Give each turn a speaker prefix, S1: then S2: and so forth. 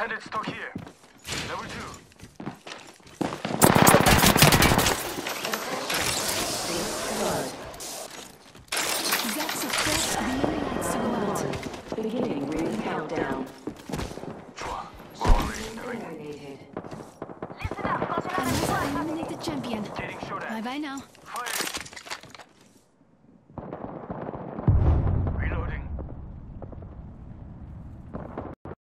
S1: Extended stock here. Level 2.
S2: Beginning ring countdown.
S1: We're already
S3: eliminate the champion. Bye bye now.
S1: Fire.